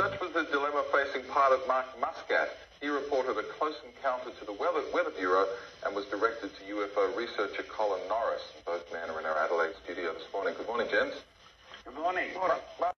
Such was the dilemma facing pilot Mark Muscat. He reported a close encounter to the Weather, Weather Bureau and was directed to UFO researcher Colin Norris. Both men are in our Adelaide studio this morning. Good morning, gents. Good morning. Mark,